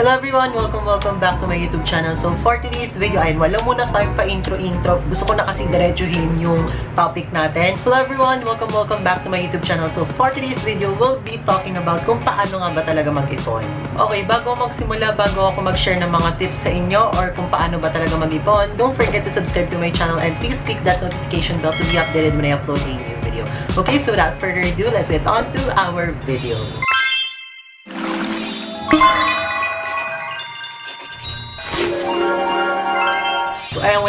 Hello everyone! Welcome, welcome back to my YouTube channel. So for today's video ay wala muna tayong pa-intro-intro. Gusto ko na kasi diretsuhin yung topic natin. Hello everyone! Welcome, welcome back to my YouTube channel. So for today's video, we'll be talking about kung paano nga ba talaga mag-ipon. Okay, bago magsimula, bago ako mag-share ng mga tips sa inyo or kung paano ba talaga mag-ipon, don't forget to subscribe to my channel and please click that notification bell to be updated when I upload a new video. Okay, so without further ado, let's get on to our video.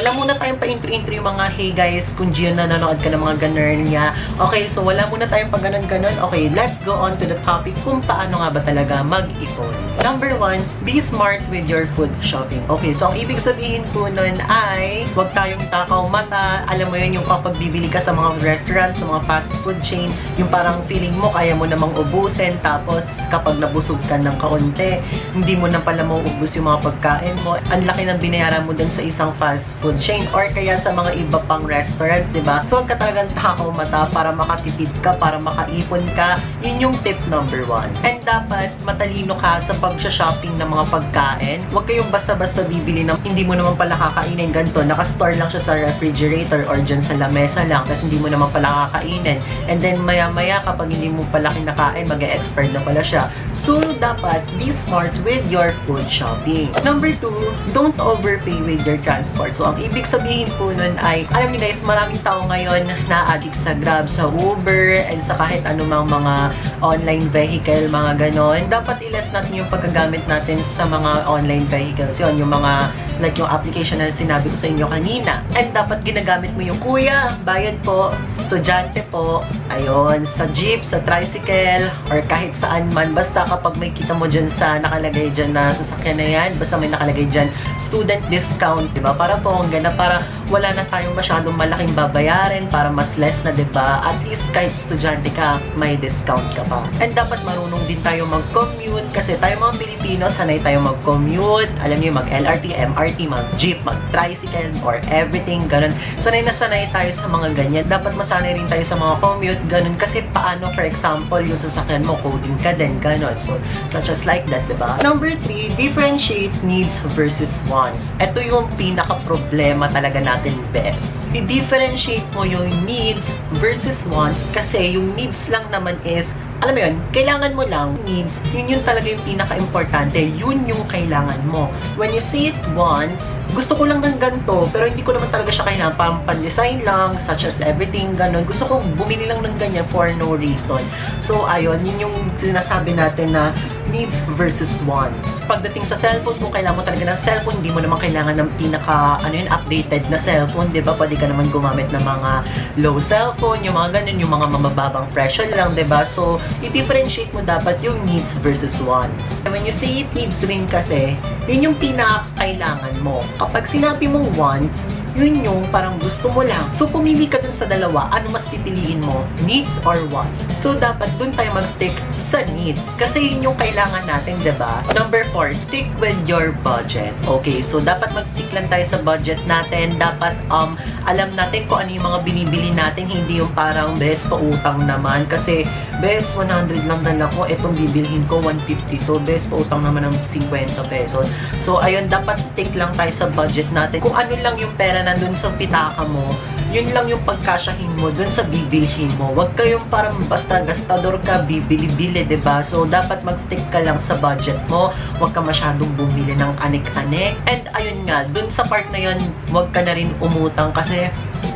Wala muna tayong pa-intro-intro yung mga, hey guys, kung Gio nanonood ka ng mga ganun niya. Okay, so wala muna tayong pag ganun-ganun. Okay, let's go on to the topic kung paano nga ba talaga mag-ipon. Number one, be smart with your food shopping. Okay, so ang ibig sabihin po nun ay, huwag tayong takaw mata. Alam mo yun, yung kapag bibili ka sa mga restaurant, sa mga fast food chain, yung parang feeling mo, kaya mo namang ubusin, tapos kapag nabusog ka ng kaunti, hindi mo na pala mauubos yung mga pagkain mo. Ang laki ng binayaran mo dun sa isang fast food chain or kaya sa mga iba pang restaurant, di ba? So, huwag ka talagang mata para makatipid ka, para makaipon ka. Yun yung tip number one. And dapat matalino ka sa pag-shopping ng mga pagkain. Huwag kayong basta-basta bibili ng hindi mo naman pala kakainin ganito. Nakastore lang siya sa refrigerator or dyan sa lamesa lang kasi hindi mo naman pala kakainin. And then maya-maya kapag hindi mo pala kinakain, mag-e-expire na pala siya. So, dapat be smart with your food shopping. Number two, don't overpay with your transport. So, ang ibig sabihin po nun ay, alam niyo guys, maraming tao ngayon na addict sa Grab, sa Uber, and sa kahit anumang mga online vehicle, mga ganon. Dapat ilas natin yung pagkagamit natin sa mga online vehicles. Yun, yung mga, like yung application na sinabi ko sa inyo kanina. And dapat ginagamit mo yung kuya, bayad po, estudyante po, ayun, sa jeep, sa tricycle, or kahit saan man. Basta kapag may kita mo dyan sa nakalagay dyan na sasakyan na yan, basta may nakalagay dyan, student discount, di ba? Para po ang gana, para wala na tayong masyadong malaking babayarin, para mas less na, ba? At least kahit estudyante ka, may discount ka pa. And dapat marunong din tayo mag-commute kasi tayo mga Pilipino, sanay tayo mag-commute, alam niyo, mag-LRT, MRT, mag-jeep, mag-tricycle, or everything, ganun. Sanay na sanay tayo sa mga ganyan. Dapat masanay rin tayo sa mga commute, ganun. Kasi paano, for example, yung sasakyan mo, coding ka din, ganun. So, such as like that, di ba? Number three, differentiate needs versus wants. Ito yung pinaka-problema talaga natin best. I-differentiate mo yung needs versus wants kasi yung needs lang naman is alam mo yun, kailangan mo lang needs, yun yung talaga yung pinaka-importante. Yun yung kailangan mo. When you say it wants, gusto ko lang ng ganito, pero hindi ko naman talaga siya kailangan. Parang pan-design lang, such as everything, ganun. Gusto ko bumili lang ng ganyan for no reason. So, ayun, yun yung sinasabi natin na needs versus wants. Pagdating sa cellphone, kung kailangan mo talaga ng cellphone, hindi mo naman kailangan ng pinaka, ano yun, updated na cellphone, di ba? Pwede ka naman gumamit ng mga low cellphone, yung mga ganun, yung mga mamababang presyo lang, di ba? So, i-differentiate mo dapat yung needs versus wants. When you say needs rin kasi, yun yung pinaka-kailangan mo. Kapag sinabi mong wants, yun yung parang gusto mo lang. So, pumili ka dun sa dalawa, ano mas pipiliin mo? Needs or wants? So, dapat dun tayo mag-stick sa needs. Kasi yun yung kailangan natin, ba? Diba? Number four, stick with your budget. Okay, so dapat mag-stick lang tayo sa budget natin. Dapat, um, alam natin kung ano yung mga binibili natin. Hindi yung parang, best, pautang naman. Kasi, best, 100 lang dala ko. Itong bibilhin ko, 150 to. Best, pautang naman ng 50 pesos. So, ayun, dapat stick lang tayo sa budget natin. Kung ano lang yung pera nandun sa pitaka mo, yun lang yung pagkasyahin mo dun sa bibilhin mo. Huwag kayong parang basta gastador ka, bibili-bili, ba diba? So, dapat mag-stick ka lang sa budget mo. Huwag ka masyadong bumili ng anik-anik. And ayun nga, dun sa part na yun, huwag ka na rin umutang kasi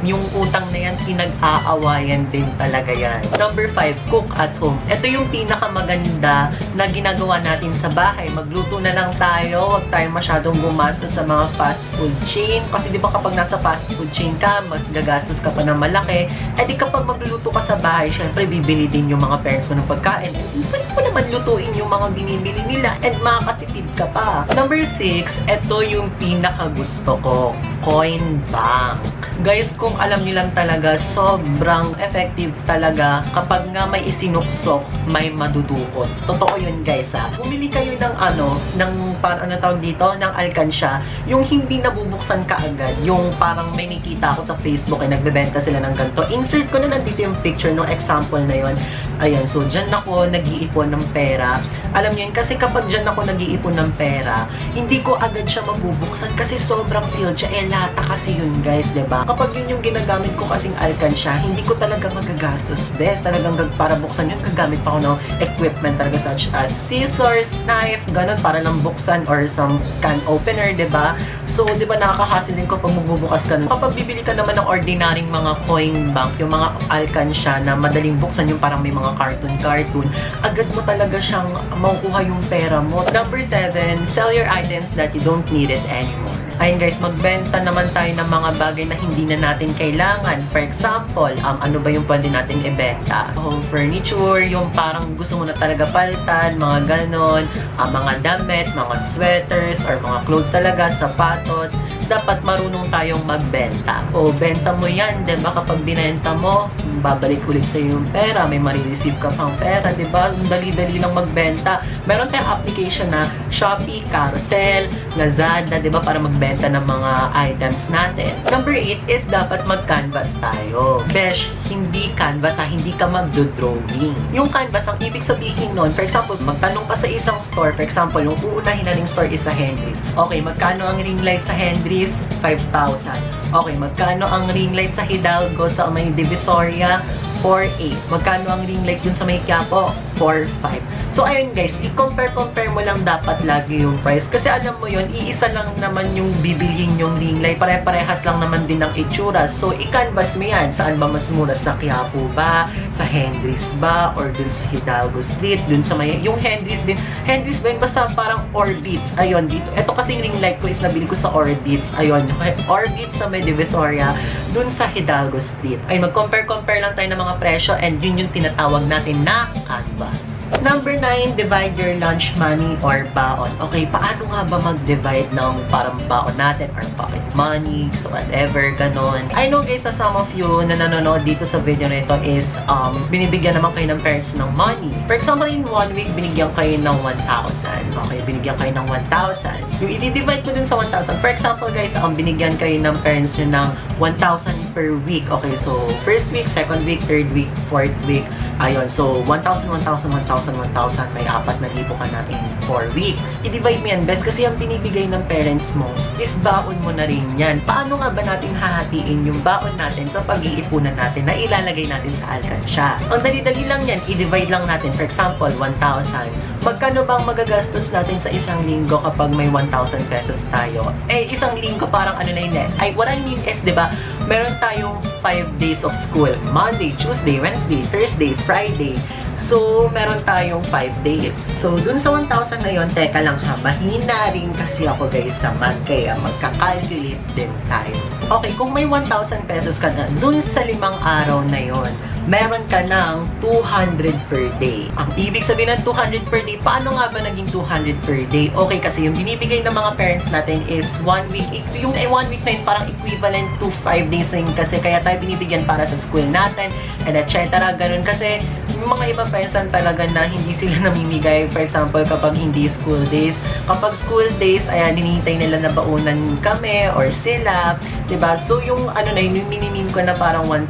yung utang na yan, pinag-aawayan din talaga yan. Number 5, cook at home. Ito yung pinakamaganda na ginagawa natin sa bahay. Magluto na lang tayo, huwag tayo masyadong gumastos sa mga fast food chain. Kasi di ba kapag nasa fast food chain ka, mas gagastos ka pa ng malaki. E di kapag magluluto ka sa bahay, syempre bibili din yung mga parents mo ng pagkain. And pwede mo naman lutuin yung mga binibili nila and makakatipid ka pa. Number 6, ito yung pinaka gusto ko. Coin bank. Guys, kung alam lang talaga, sobrang effective talaga kapag nga may isinuksok, may madudukot. Totoo yun guys ha. Bumili kayo ng ano, ng parang ano tawag dito, ng alkansya, yung hindi nabubuksan kaagad, yung parang may nakita ako sa Facebook ay nagbebenta sila ng ganito. Insert ko na nandito yung picture ng example na yon. Ayan, so dyan ako nag-iipon ng pera. Alam niyo yun, kasi kapag dyan ako nag-iipon ng pera, hindi ko agad siya mabubuksan kasi sobrang sealed siya. Eh, lata kasi yun guys, ba? Kapag yun yung ginagamit ko kasing alkansya, hindi ko talaga magagastos. Best, talagang para buksan yun, gagamit pa ako ng equipment talaga such as scissors, knife, ganun, para lang buksan or some can opener, ba? So, di ba nakakahasil din ko pag magbubukas ka nun. Kapag bibili ka naman ng ordinaryong mga coin bank, yung mga alkansya na madaling buksan, yung parang may mga cartoon-cartoon, agad mo talaga siyang makukuha yung pera mo. Number 7, sell your items that you don't need it anymore. Ayun guys, magbenta naman tayo ng mga bagay na hindi na natin kailangan. For example, um, ano ba yung pwede natin ibenta? Home furniture, yung parang gusto mo na talaga palitan, mga ganon, um, mga damit, mga sweaters, or mga clothes talaga, sapatos, dapat marunong tayong magbenta. O, benta mo yan, di ba? Kapag binenta mo, babalik ulit sa yung pera, may marireceive ka pang pera, di ba? Dali-dali lang magbenta. Meron tayong application na Shopee, Carousel, Lazada, di ba? Para magbenta ng mga items natin. Number 8 is dapat mag-canvas tayo. Besh, hindi canvas ha, hindi ka magdo-drawing. Yung canvas, ang ibig sabihin nun, for example, magtanong ka sa isang store, for example, yung uunahin nating store is sa Henry's. Okay, magkano ang ring light sa Henry's? is 5,000. Okay, magkano ang ring light sa Hidalgo sa may Divisoria? 4,800. Magkano ang ring light dun sa may Quiapo? 4,500. So, ayun guys, i-compare-compare mo lang dapat lagi yung price. Kasi alam mo yun, iisa lang naman yung bibilhin yung ring light. Pare-parehas lang naman din ang itsura. So, i-canvas mo yan. Saan ba mas mura? Sa Quiapo ba? Sa Hendrix ba? Or dun sa Hidalgo Street? Dun sa may... Yung Hendrix din. Hendrix ba yun? Basta parang Orbits. Ayun, dito. Ito kasing ring light ko is nabili ko sa Orbits. Ayun, Orbits sa may Divisoria. Dun sa Hidalgo Street. Ay, mag-compare-compare lang tayo ng mga presyo and yun yung tinatawag natin na canvas. Number 9, divide your lunch money or baon. Okay, paano nga ba mag-divide ng parang baon natin or pocket money, so whatever, ganon. I know guys, sa some of you na nanonood dito sa video na ito is um, binibigyan naman kayo ng parents ng money. For example, in one week, binigyan kayo ng 1,000. Okay, binigyan kayo ng 1,000. Yung i-divide mo dun sa 1,000. For example guys, um, binigyan kayo ng parents nyo ng 1,000 per week. Okay, so first week, second week, third week, fourth week. Ayun, so 1,000, 1,000, 1,000, 1,000, 1,000, may apat na libo ka na in 4 weeks. I-divide mo yan, best, kasi ang binibigay ng parents mo is baon mo na rin yan. Paano nga ba natin hahatiin yung baon natin sa pag-iipunan natin na ilalagay natin sa alkansya? Ang dali-dali lang yan, i-divide lang natin. For example, 1,000. Magkano bang magagastos natin sa isang linggo kapag may 1,000 pesos tayo? Eh, isang linggo parang ano na yun eh. Ay, what I mean is, di ba, meron tayong 5 days of school. Monday, Tuesday, Wednesday, Thursday, Friday. So, meron tayong 5 days. So, dun sa 1,000 na yun, teka lang ha, mahina rin kasi ako guys sa math, kaya magka-calculate din tayo. Okay, kung may 1,000 pesos ka na, dun sa limang araw na yon meron ka ng 200 per day. Ang ibig sabihin ng 200 per day, paano nga ba naging 200 per day? Okay, kasi yung binibigay ng mga parents natin is 1 week. Yung 1 week na yun, parang equivalent to 5 days na yun kasi kaya tayo binibigyan para sa school natin and etc. Ganun kasi yung mga person talaga na hindi sila namimigay. For example, kapag hindi school days. Kapag school days, ayan, hinihintay nila na baunan kami or sila. ba diba? So, yung ano na yun, yung minimin ko na parang 1,000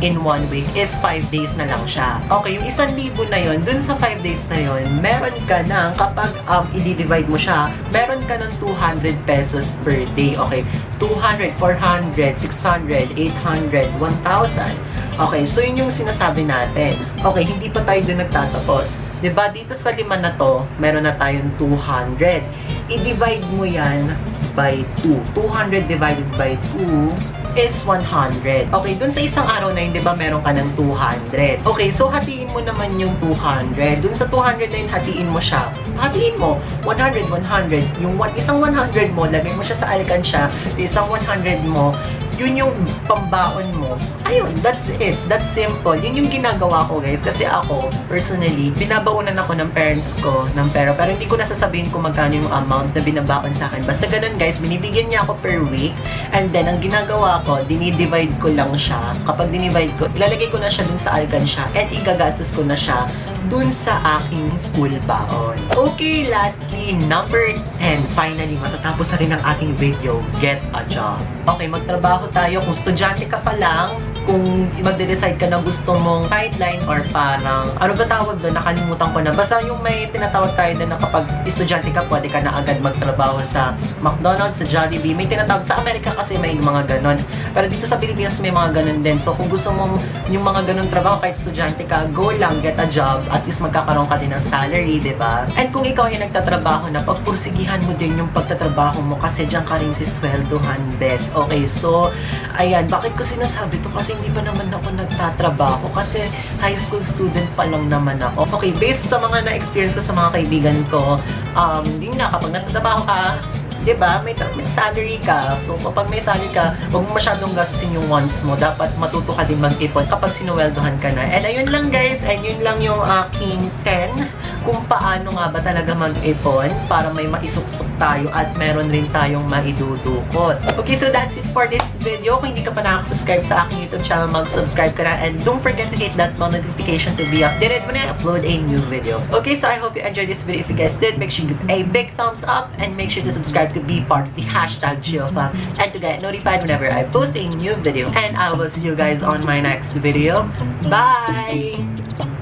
in one week is 5 days na lang siya. Okay, yung 1,000 na yun, dun sa 5 days na yun, meron ka ng, kapag um, i-divide mo siya, meron ka ng 200 pesos per day. Okay, 200, 400, 600, 800, 1,000. Okay, so yun yung sinasabi natin. Okay, hindi pa tayo dun nagtatapos. ba diba, dito sa lima na to, meron na tayong 200. I-divide mo yan by 2. 200 divided by 2 is 100. Okay, dun sa isang araw na yun, di ba, meron ka ng 200. Okay, so hatiin mo naman yung 200. Dun sa 200 na yun, hatiin mo siya. Hatiin mo, 100, 100. Yung one, isang 100 mo, lagay mo siya sa alkansya. Isang 100 mo, yun yung pambaon mo. Ayun, that's it. That's simple. Yun yung ginagawa ko, guys. Kasi ako, personally, binabaonan ako ng parents ko ng pera. Pero hindi ko nasasabihin kung magkano yung amount na binabaon sa akin. Basta ganun, guys. Binibigyan niya ako per week. And then, ang ginagawa ko, dinidivide ko lang siya. Kapag dinivide ko, ilalagay ko na siya dun sa alkansya and igagastos ko na siya dun sa aking school baon. Okay, lastly, number 10. Finally, matatapos na rin ang ating video. Get a job. Okay, magtrabaho tayo. Kung estudyante ka pa lang, kung magde-decide ka na gusto mong sideline or parang, ano ba tawag doon? Nakalimutan ko na. Basta yung may tinatawag tayo na, na kapag estudyante ka, pwede ka na agad magtrabaho sa McDonald's, sa Jollibee. May tinatawag sa Amerika kasi may mga ganon. Pero dito sa Pilipinas may mga ganon din. So kung gusto mong yung mga ganon trabaho kahit estudyante ka, go lang, get a job. At least magkakaroon ka din ng salary, di ba? And kung ikaw yung nagtatrabaho na, pagpursigihan mo din yung pagtatrabaho mo kasi dyan ka rin si sweldohan best. Okay, so, ayan, bakit ko sinasabi to? Kasi hindi pa naman ako nagtatrabaho kasi high school student pa lang naman ako. Okay, based sa mga na-experience ko sa mga kaibigan ko, um, yun nga, kapag nagtatrabaho ka, 'di ba? May, may salary ka. So kapag may salary ka, huwag mo masyadong gastusin yung wants mo. Dapat matuto ka din mag-ipon kapag sinuweldohan ka na. And ayun lang guys, and yun lang yung aking 10 kung paano nga ba talaga mag-ipon para may maisuksok tayo at meron rin tayong maidudukot. Okay, so that's it for this video. Kung hindi ka pa nakaka-subscribe sa aking YouTube channel, mag-subscribe ka na and don't forget to hit that bell notification to be updated when I upload a new video. Okay, so I hope you enjoyed this video. If you guys did, make sure you give a big thumbs up and make sure to subscribe to be part of the hashtag GeoFam and to get notified whenever I post a new video. And I will see you guys on my next video. Bye!